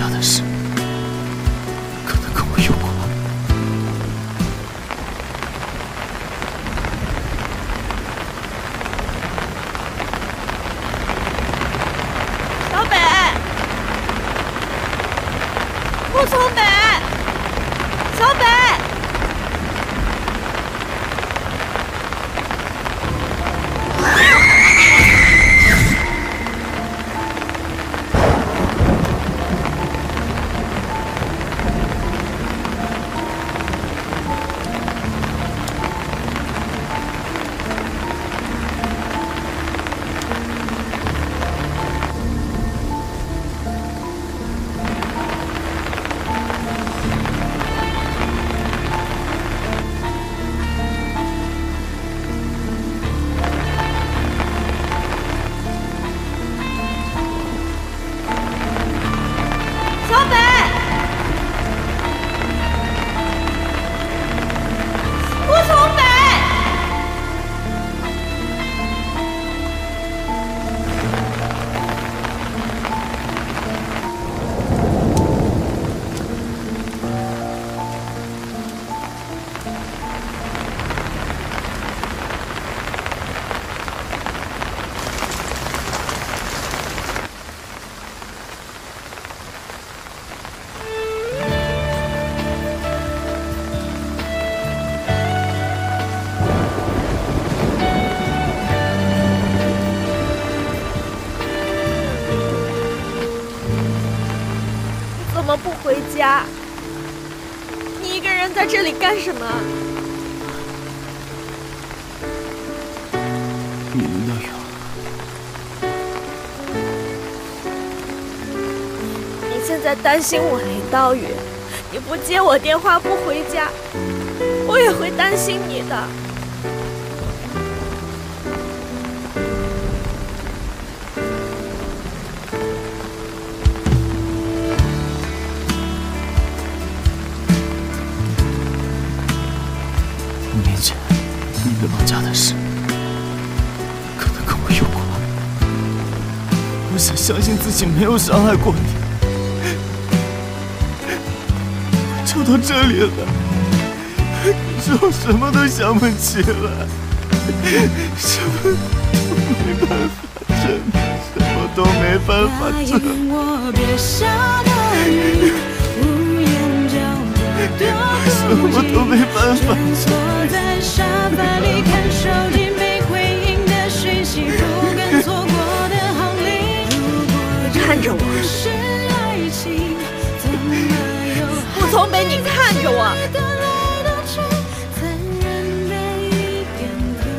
家的事，可能跟我有关。小北，顾从北，小北。么不回家？你一个人在这里干什么？你离那远了，你现在担心我离道远，你不接我电话，不回家，我也会担心你的。五年前你们老家的事，可能跟我有关。我想相信自己没有伤害过你，就到这里了。可是我什么都想不起来，什么都没办法，真的什么都没办法答真什么都没办法蜷缩在沙发里看手机没回应的讯息，不敢错过的好礼。如果看着我这是爱情，怎么有顾从北，你看着我，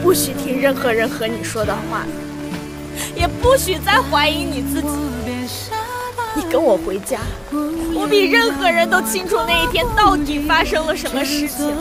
不许听任何人和你说的话，也不许再怀疑你自己。跟我回家，我比任何人都清楚那一天到底发生了什么事情。